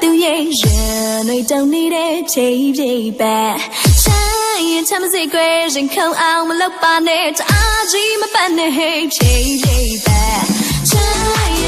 သူရဲ့ရန်တွေတုံနေတဲ့ချိန်ပြေးပဲဆိုင်ရင်ချမ်းစေကွယ်ရင်ခုံအောင်မလုပ်ပါနဲ့တအားကြီးမပတ်နဲ့ချိန်ပြေးပဲဆိုင်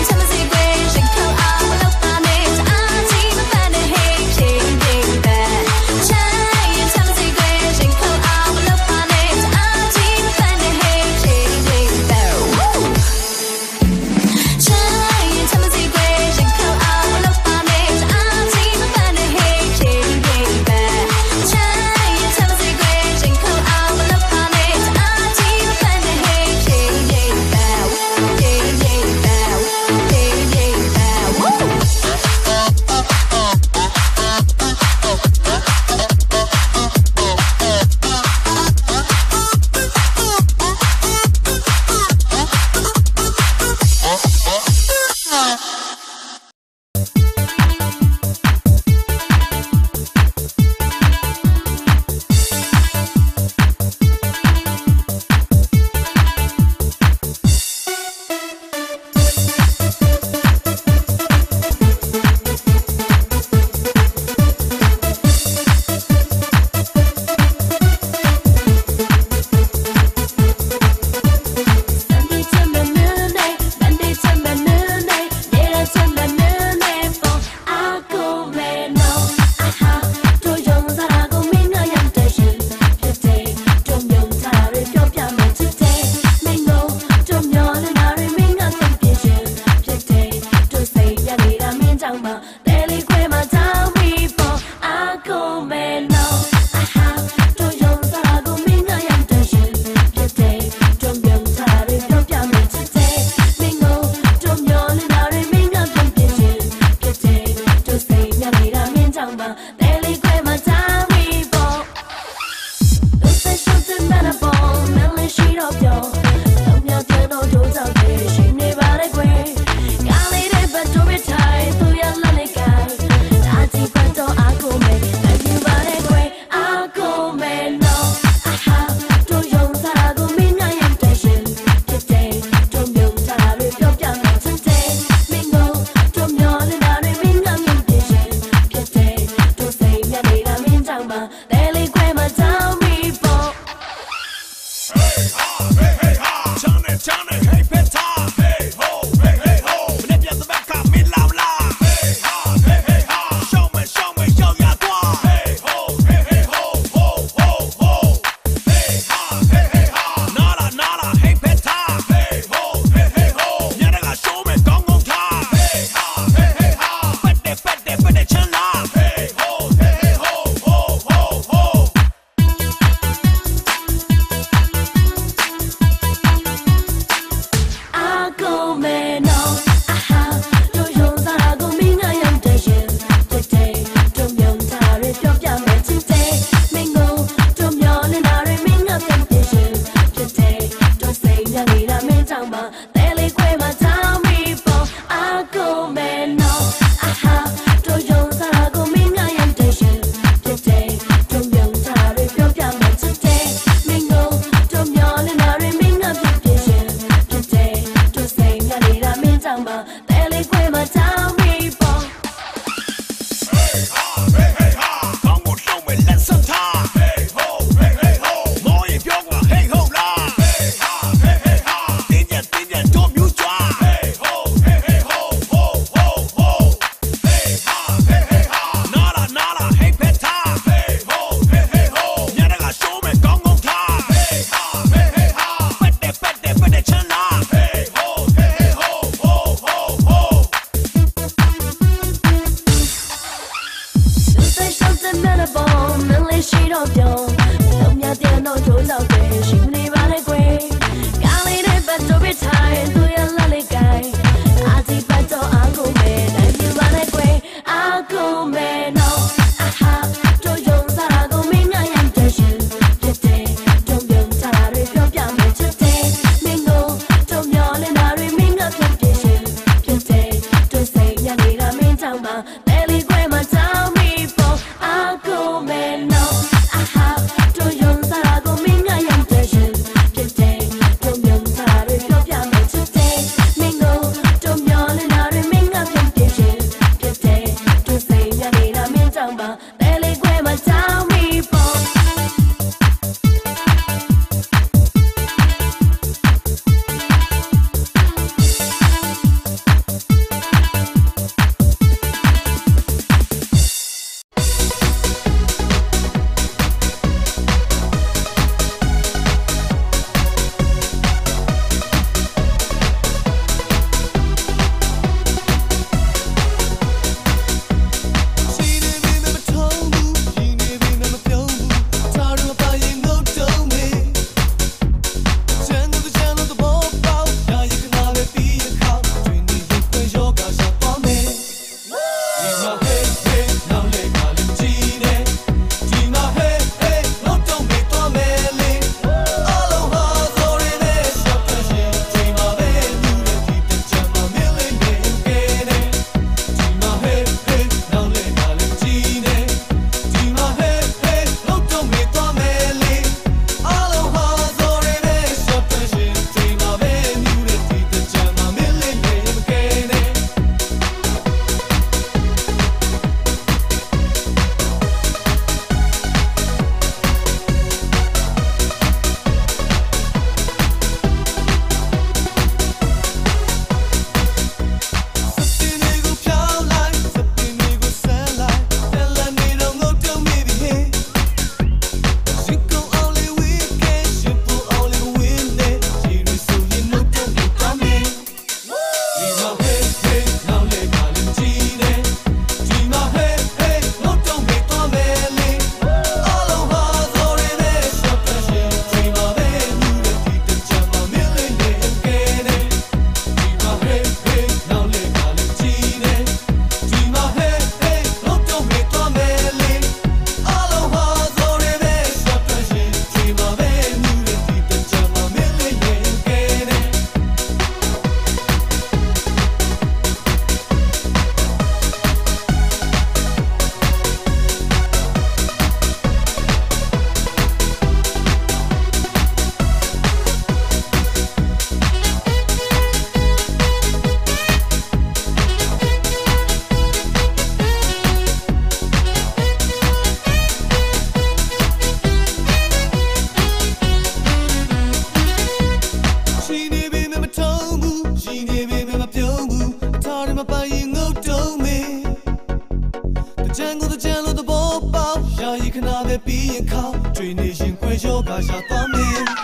下一刻，拿根鼻烟卡，追内心愧就，放下当年。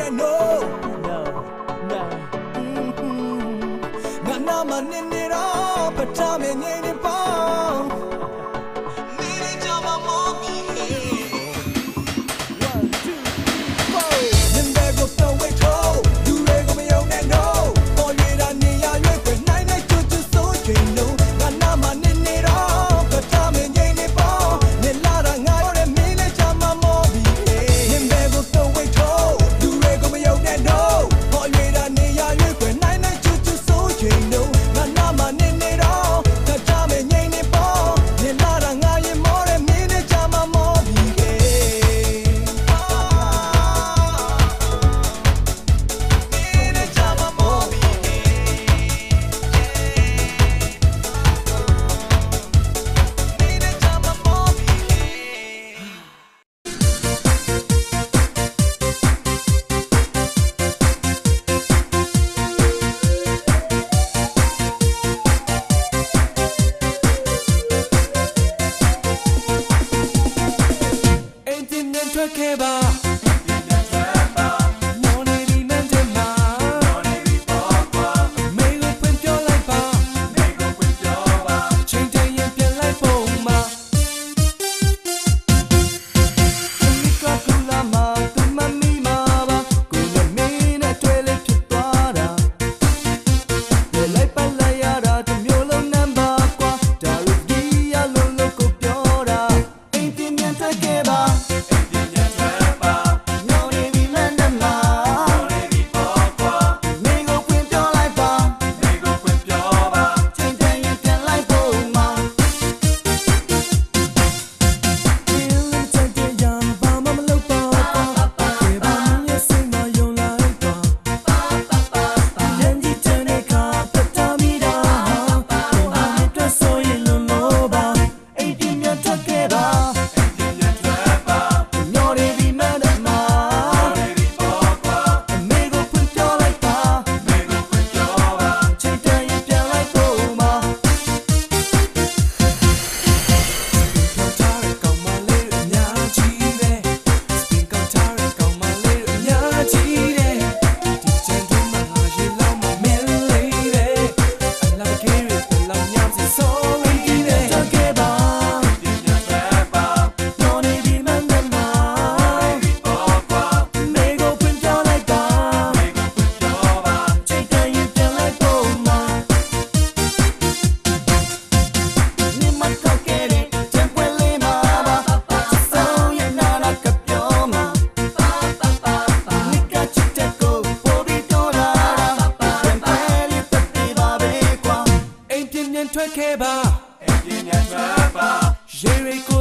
တဲ့ no no no ငါနာမနေနေတော့ပထမနေနေ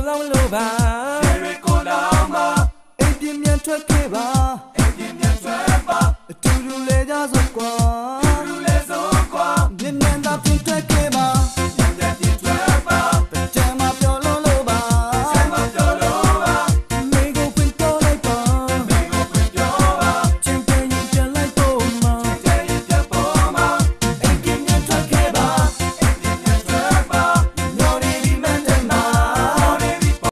လောင်းလို့ပါရေရီကိုလောင်းပါအိမ်ပြင်းမြန်ထွက်ခဲ့ပါအိမ်ပြင်းမြန်ထွက်ပါအတူတူလဲကြစို့ကွာ